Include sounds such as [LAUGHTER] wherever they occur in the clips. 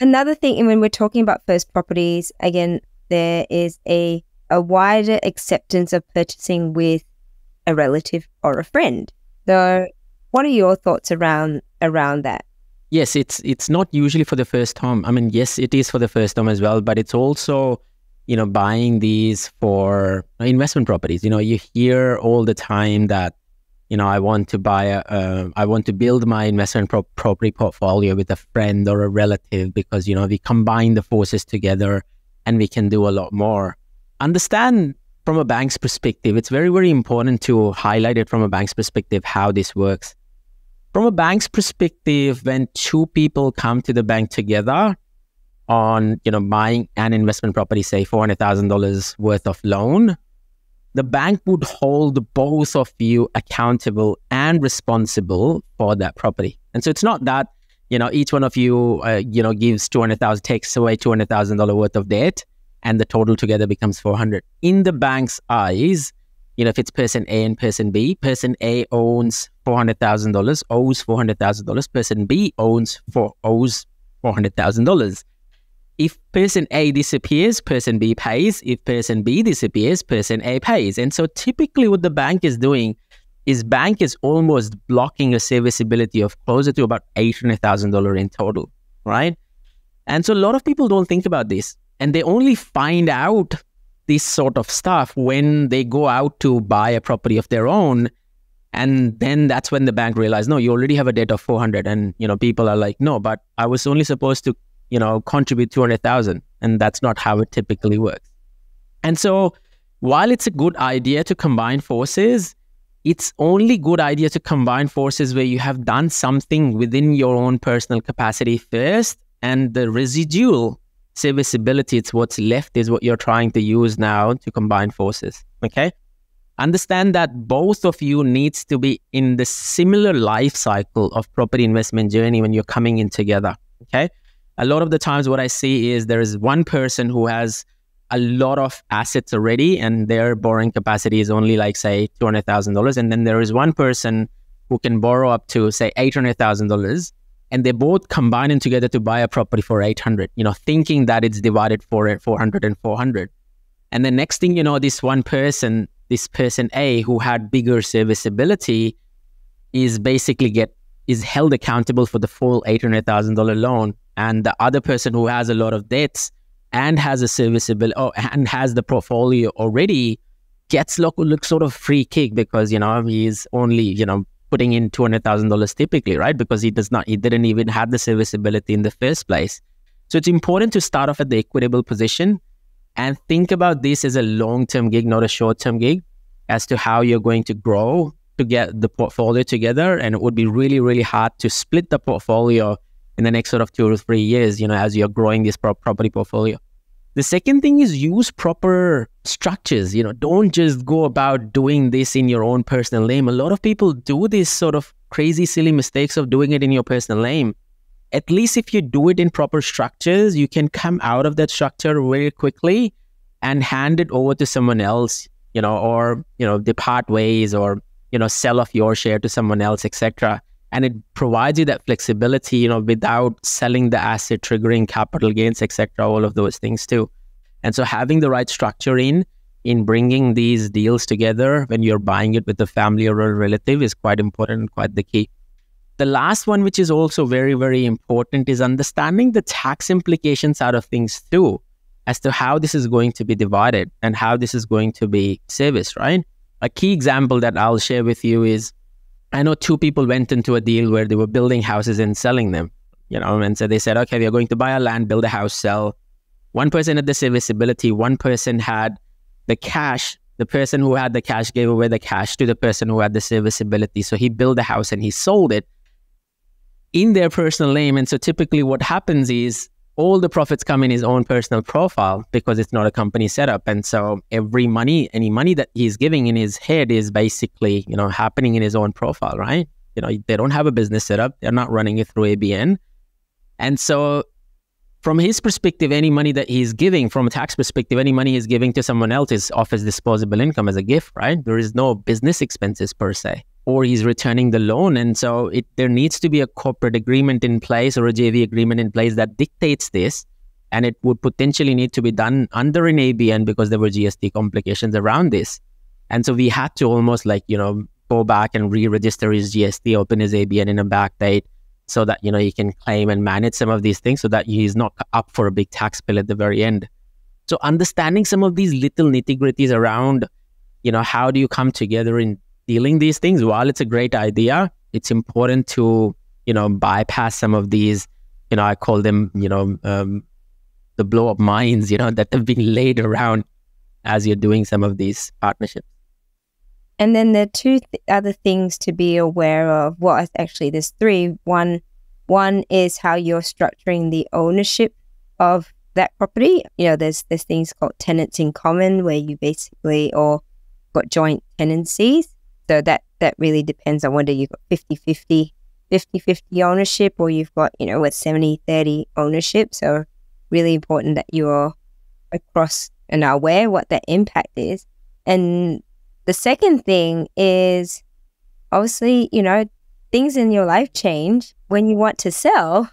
another thing, and when we're talking about first properties, again, there is a a wider acceptance of purchasing with a relative or a friend. So, what are your thoughts around around that? Yes, it's it's not usually for the first time. I mean, yes, it is for the first time as well, but it's also you know buying these for investment properties. You know, you hear all the time that you know I want to buy a uh, I want to build my investment pro- property portfolio with a friend or a relative because you know we combine the forces together and we can do a lot more. Understand from a bank's perspective, it's very, very important to highlight it from a bank's perspective how this works. From a bank's perspective, when two people come to the bank together on, you know, buying an investment property, say four hundred thousand dollars worth of loan, the bank would hold both of you accountable and responsible for that property. And so it's not that you know each one of you uh, you know gives 200,000 takes away $200,000 worth of debt and the total together becomes 400 in the bank's eyes you know if it's person A and person B person A owns $400,000 owes $400,000 person B owns for owes $400,000 if person A disappears person B pays if person B disappears person A pays and so typically what the bank is doing is bank is almost blocking a serviceability of closer to about $800,000 in total, right? And so a lot of people don't think about this and they only find out this sort of stuff when they go out to buy a property of their own and then that's when the bank realizes no you already have a debt of 400 and you know people are like no but i was only supposed to you know contribute 200000 and that's not how it typically works. And so while it's a good idea to combine forces it's only good idea to combine forces where you have done something within your own personal capacity first and the residual serviceability it's what's left is what you're trying to use now to combine forces okay? Understand that both of you needs to be in the similar life cycle of property investment journey when you're coming in together okay a lot of the times what i see is there is one person who has a lot of assets already and their borrowing capacity is only like say $200,000 and then there is one person who can borrow up to say $800,000 and they both combining together to buy a property for 800 you know thinking that it's divided for 400 and 400 and the next thing you know this one person this person A who had bigger serviceability is basically get is held accountable for the full $800,000 loan and the other person who has a lot of debts and has a serviceable oh, and has the portfolio already gets look, look sort of free kick because you know he's only you know putting in two hundred thousand dollars typically, right? Because he does not he didn't even have the serviceability in the first place. So it's important to start off at the equitable position and think about this as a long term gig, not a short term gig, as to how you're going to grow to get the portfolio together. And it would be really, really hard to split the portfolio in the next sort of two or three years, you know, as you're growing this pro- property portfolio. The second thing is use proper structures. You know, don't just go about doing this in your own personal name. A lot of people do this sort of crazy, silly mistakes of doing it in your personal name. At least if you do it in proper structures, you can come out of that structure very quickly and hand it over to someone else, you know, or, you know, depart ways or, you know, sell off your share to someone else, etc and it provides you that flexibility you know without selling the asset triggering capital gains etc all of those things too. And so having the right structure in in bringing these deals together when you're buying it with a family or a relative is quite important and quite the key. The last one which is also very very important is understanding the tax implications out of things too as to how this is going to be divided and how this is going to be serviced right a key example that i'll share with you is I know two people went into a deal where they were building houses and selling them, you know, and so they said, okay, we are going to buy a land, build a house, sell. One person had the serviceability, one person had the cash. The person who had the cash gave away the cash to the person who had the serviceability. So he built a house and he sold it in their personal name. And so typically what happens is all the profits come in his own personal profile because it's not a company setup. And so every money, any money that he's giving in his head is basically, you know, happening in his own profile, right? You know, they don't have a business setup. They're not running it through ABN. And so from his perspective, any money that he's giving, from a tax perspective, any money he's giving to someone else is off his disposable income as a gift, right? There is no business expenses per se. Or he's returning the loan. And so it, there needs to be a corporate agreement in place or a JV agreement in place that dictates this. And it would potentially need to be done under an ABN because there were GST complications around this. And so we had to almost like, you know, go back and re-register his GST, open his ABN in a backdate so that, you know, he can claim and manage some of these things so that he's not up for a big tax bill at the very end. So understanding some of these little nitty gritties around, you know, how do you come together in dealing these things, while it's a great idea, it's important to, you know, bypass some of these, you know, I call them, you know, um, the blow up mines, you know, [LAUGHS] that have been laid around as you're doing some of these partnerships. And then there are two th- other things to be aware of. Well, actually, there's three. One, one is how you're structuring the ownership of that property. You know, there's there's things called tenants in common where you basically or got joint tenancies. So that that really depends on whether you've got 50-50, 50-50 ownership or you've got, you know, with 70-30 ownership. So really important that you're across and are aware what that impact is. And the second thing is obviously, you know, things in your life change when you want to sell,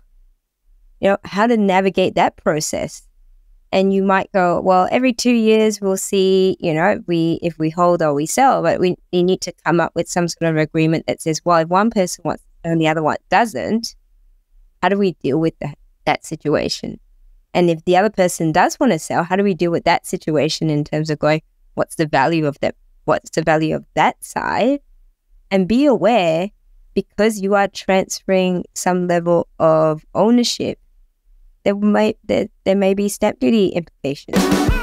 you know, how to navigate that process and you might go, well, every two years we'll see, you know, we if we hold or we sell, but we, we need to come up with some sort of agreement that says, well, if one person wants and the other one doesn't, how do we deal with that, that situation? And if the other person does want to sell, how do we deal with that situation in terms of going, what's the value of that? What's the value of that side? And be aware because you are transferring some level of ownership there might there, there may be stamp duty implications.